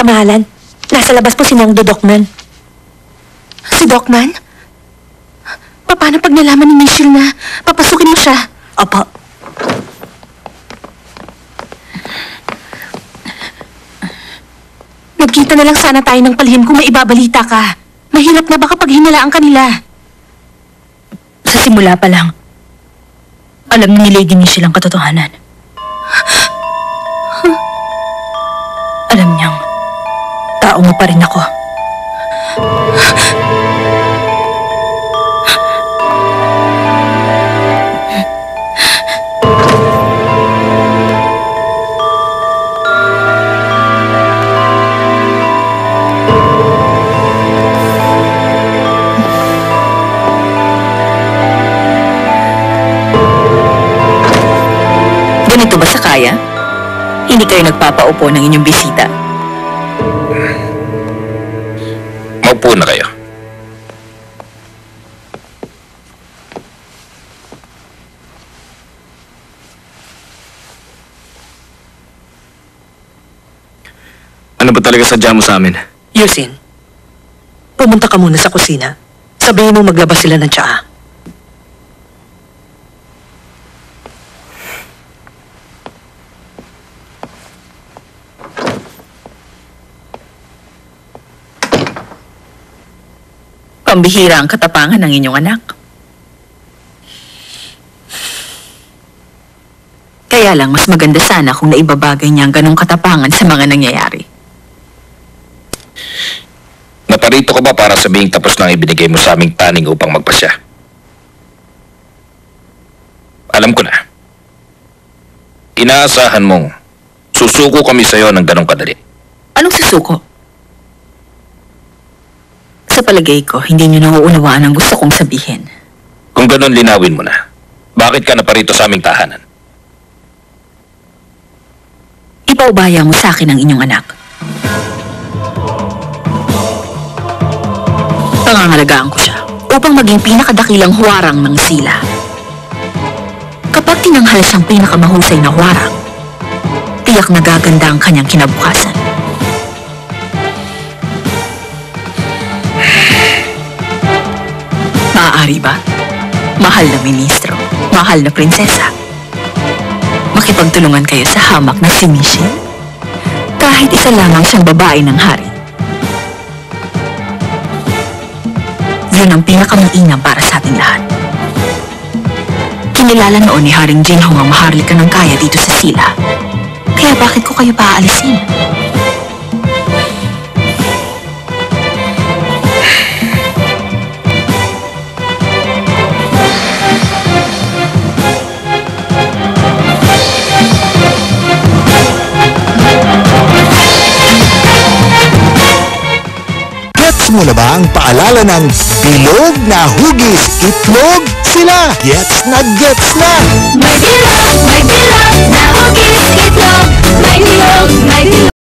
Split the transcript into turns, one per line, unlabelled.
Kamahalan, nasa labas po si Nang Dudokman. Si Dokman? Paano pag nalaman ni Michelle na papasukin mo siya? Opo. Nagkita na lang sana tayo ng palihim kung may ibabalita ka. Mahirap na baka pag hinalaan kanila.
Sa simula pa lang, alam ni Lady Michelle ang katotohanan. Alam niyang, tao mo pa rin ako. Ganito ba sa kaya? Hindi kayo nagpapaupo ng inyong bisita.
Maupo na kayo. Ano ba talaga sadya mo sa amin?
Yusin, pumunta ka muna sa kusina. Sabihin mo maglabas sila ng tsaa.
Pambihira ang katapangan ng inyong anak. Kaya lang, mas maganda sana kung naibabagay niya ang ganong katapangan sa mga nangyayari.
Naparito ka ba para sabihing tapos na ang ibinigay mo sa aming taning upang magpasya? Alam ko na. Inaasahan mong susuko kami sa'yo ng ganong kadali.
Anong susuko? Sa palagay ko, hindi niyo nauunawaan ang gusto kong sabihin.
Kung ganon linawin mo na, bakit ka naparito sa aming tahanan?
Ipaubaya mo sa akin ang inyong anak. Pangangalagaan ko siya upang maging pinakadakilang huwarang ng sila. Kapag tinanghal siyang pinakamahusay na huwarang, tiyak na gaganda ang kanyang kinabukasan. Maaari ba? Mahal na ministro, mahal na prinsesa, makipagtulungan kayo sa hamak na si Michelle? Kahit isa lamang siyang babae ng hari. Yun ang pinakamainam para sa ating lahat. Kinilala noon ni Haring Jinhong ang maharlika ng kaya dito sa sila. Kaya bakit ko kayo paaalisin?
Gets mo na ba ang paalala ng bilog na hugis itlog? Sila gets na gets na!
May bilog, may bilog, na hugis itlog. May bilog, may bilog.